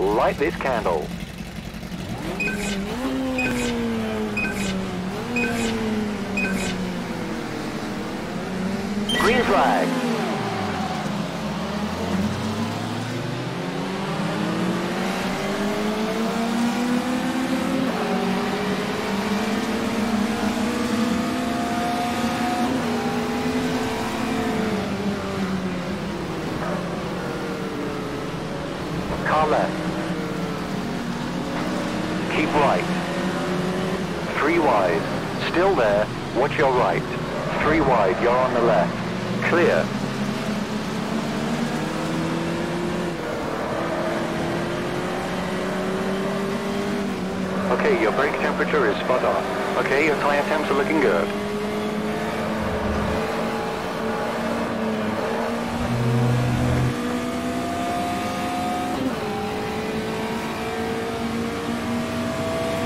light this candle. Green flag. Car left. Keep right. Three wide. Still there. Watch your right. Three wide. You're on the left. Clear. Okay, your brake temperature is spot on. Okay, your tire temps are looking good.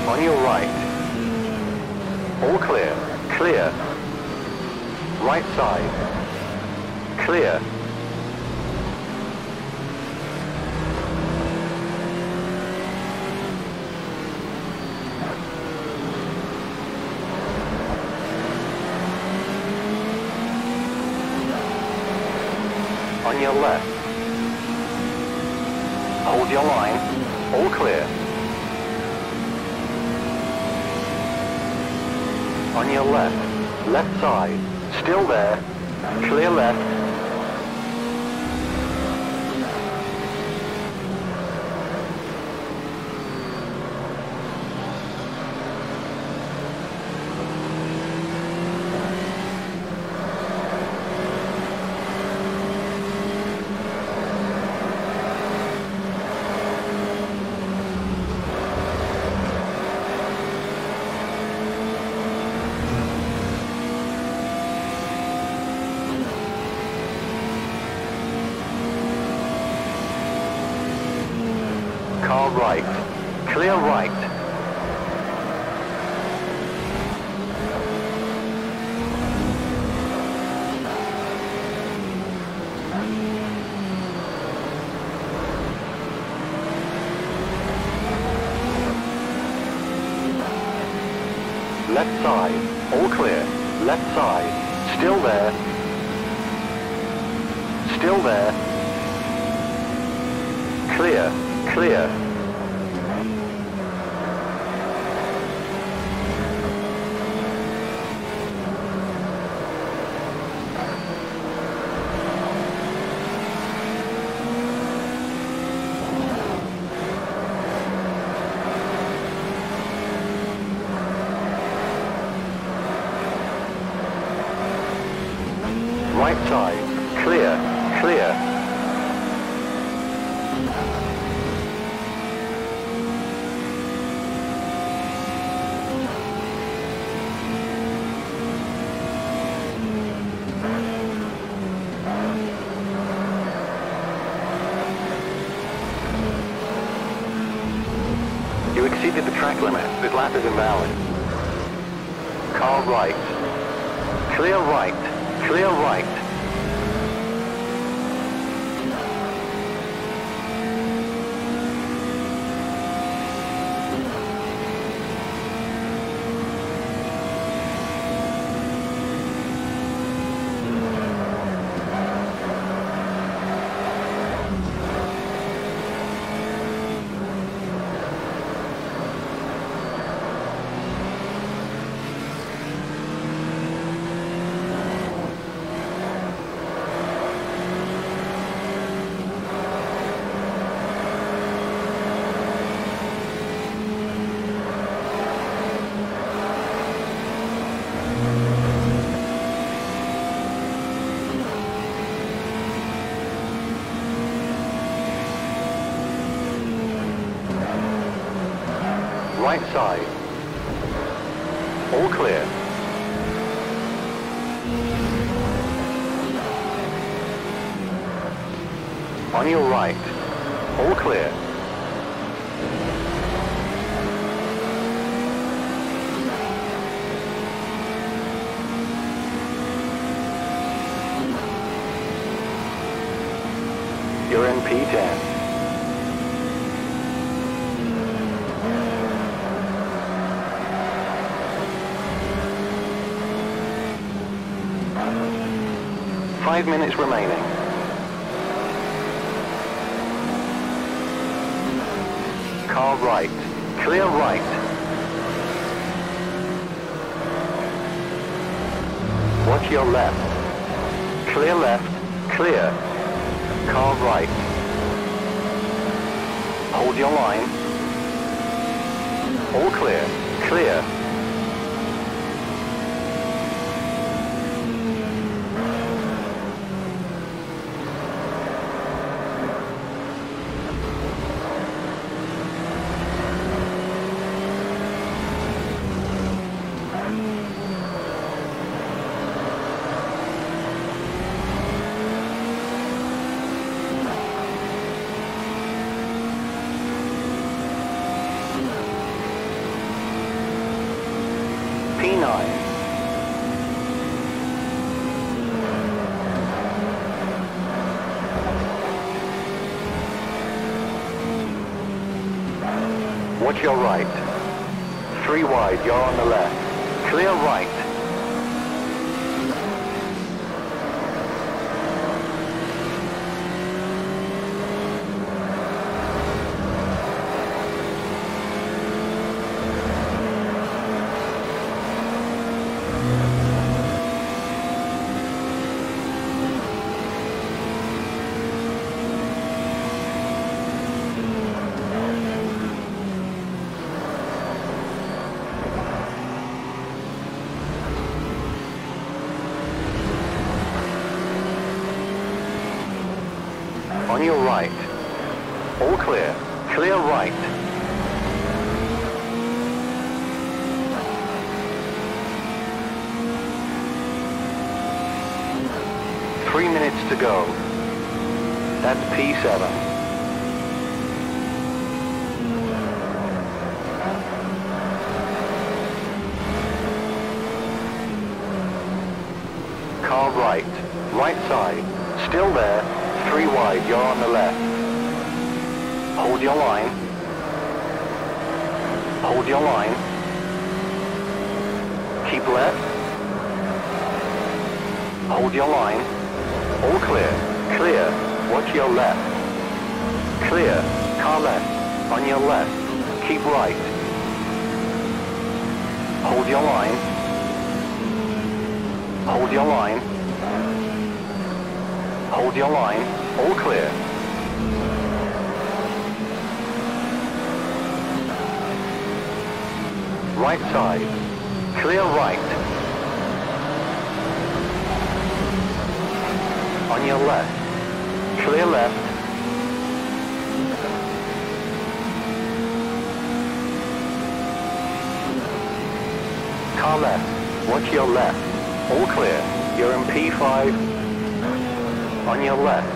On your right. All clear. Clear. Right side. Clear. On your left. Hold your line. All clear. On your left. Left side. Still there. Clear left. Car right. Clear right. Left side. All clear. Left side. Still there. Still there. Clear. Clear. Right side. Clear. Clear. You exceeded the track limit. This lap is invalid. Right. Clear right. Clear right. Right side. All clear. On your right. All clear. You're in P10. Five minutes remaining. Car right. Clear right. Watch your left. Clear left. Clear. Car right. Hold your line. All clear. Clear. P9. Watch your right. Three wide, you're on the left. Clear right. On your right. All clear. Clear right. Three minutes to go. That's P7. Car right. Right side. Still there. Three wide. You're on the left. Hold your line. Hold your line. Keep left. Hold your line. All clear. Clear. Watch your left. Clear. Car left. On your left. Keep right. Hold your line. Hold your line. Hold your line. All clear. Right side. Clear right. On your left. Clear left. Car left. Watch your left. All clear. You're in P5. On your left.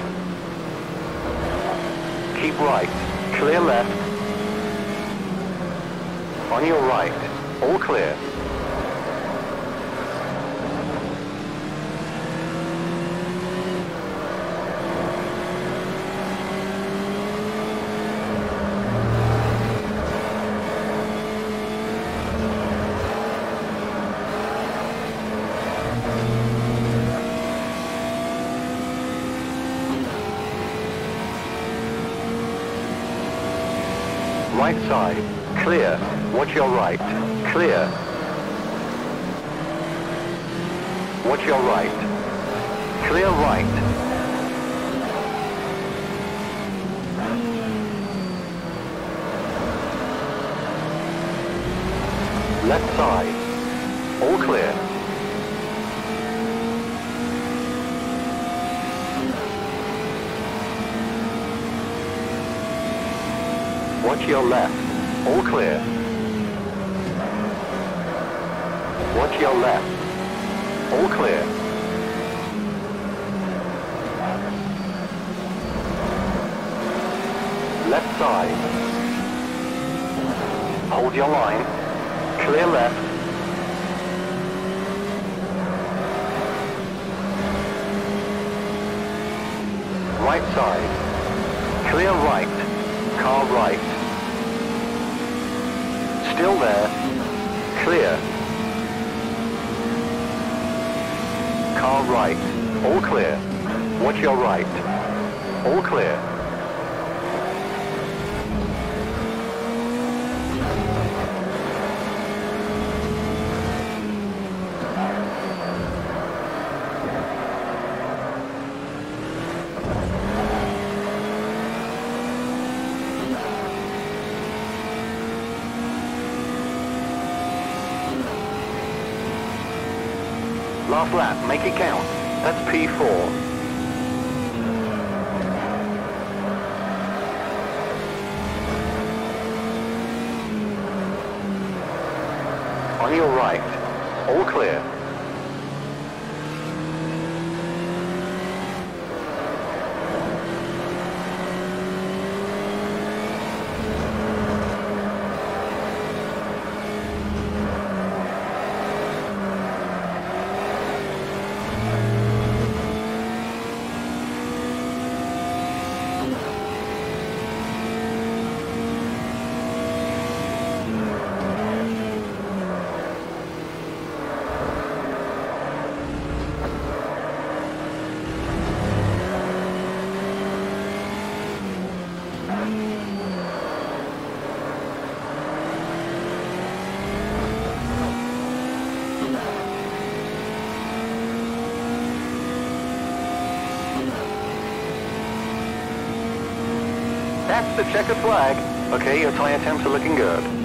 Keep right. Clear left. On your right. All clear. Right side. Clear. Watch your right. Clear. Watch your right. Clear right. Left side. All clear. Watch your left. All clear. Watch your left. All clear. Left side. Hold your line. Clear left. Right side. Clear right. Car right. Still there. Clear. Car right. All clear. Watch your right. All clear. Last lap, make it count. That's P4. On your right. All clear. That's the checkered flag. Okay, your tire temps are looking good.